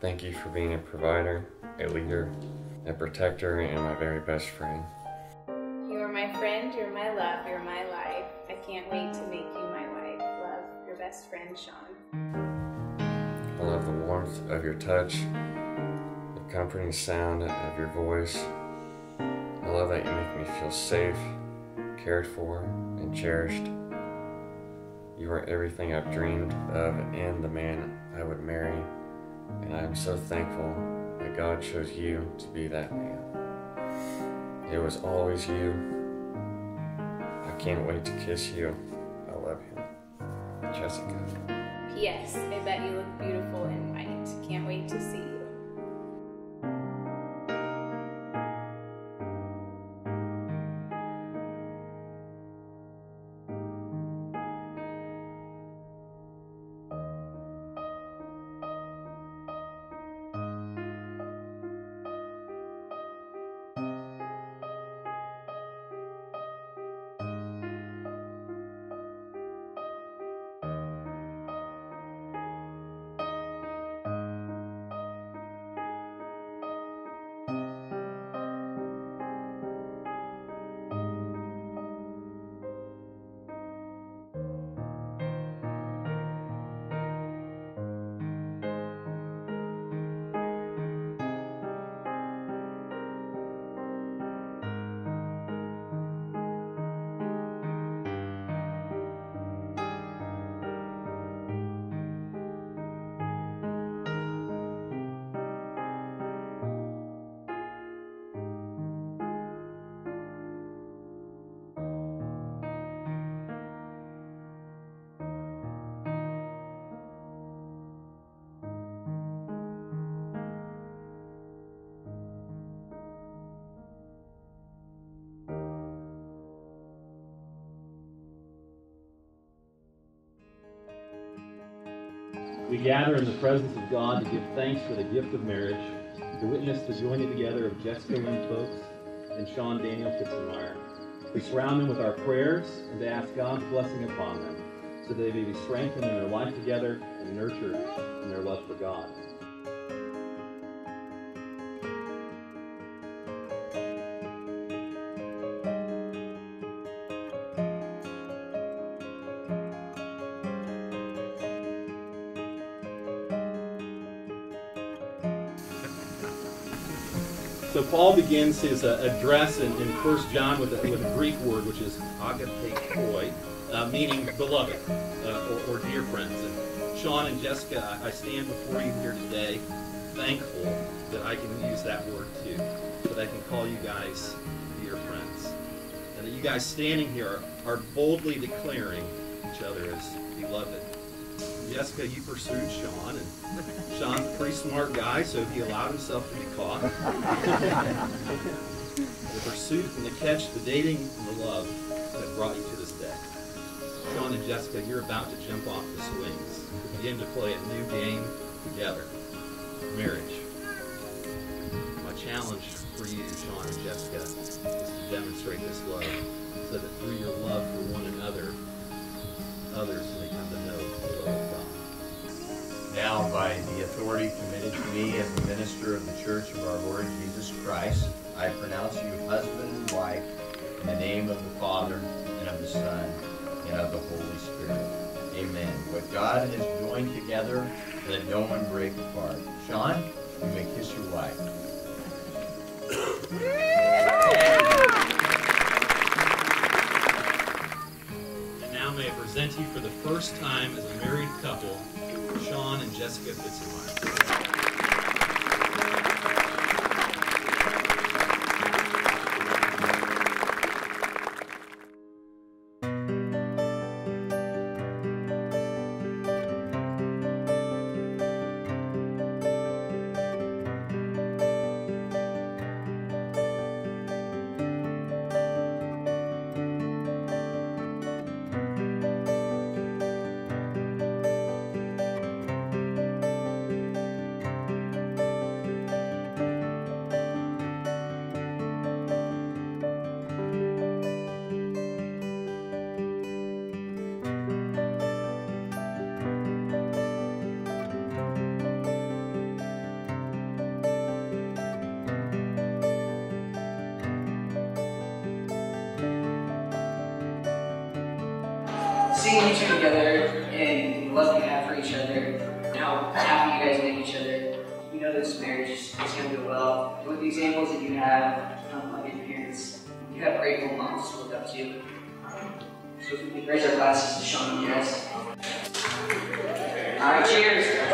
Thank you for being a provider, a leader, a protector, and my very best friend. You are my friend, you're my love, you're my life. I can't wait to make you my wife. Love, your best friend, Sean. I love the warmth of your touch, the comforting sound of your voice. I love that you make me feel safe, cared for, and cherished. You are everything I've dreamed of and the man I would marry, and I am so thankful that God chose you to be that man. It was always you. I can't wait to kiss you. I love you. Jessica. P.S. I bet you look beautiful in white. Can't wait to see you. We gather in the presence of God to give thanks for the gift of marriage, to witness the joining together of Jessica Lynn Folks and Sean Daniel Pfizenmaier. We surround them with our prayers and to ask God's blessing upon them, so they may be strengthened in their life together and nurtured in their love for God. So Paul begins his uh, address in, in 1 John with a, with a Greek word, which is agapetoi, uh, meaning beloved uh, or, or dear friends. And Sean and Jessica, I stand before you here today thankful that I can use that word too, that I can call you guys dear friends. And that you guys standing here are, are boldly declaring each other as beloved. Jessica, you pursued Sean, and Sean's a pretty smart guy, so he allowed himself to be caught. the pursuit and the catch, the dating and the love that brought you to this day. Sean and Jessica, you're about to jump off the swings, to begin to play a new game together. Marriage. My challenge for you, Sean and Jessica, is to demonstrate this love, so that through your love for one another, others may come to know the God. Now, by the authority committed to me as the minister of the Church of our Lord Jesus Christ, I pronounce you husband and wife in the name of the Father, and of the Son, and of the Holy Spirit. Amen. What God has joined together, let no one break apart. Sean, you may kiss your wife. First time as a married couple, Sean and Jessica Pfizenmaier. Seeing you two together and the love you have for each other, how happy you guys make each other, you know this marriage is going to go well. With the examples that you have, um, like your parents, you have great role models to look up to. So if we could raise our glasses to Sean and Jess. All right, cheers.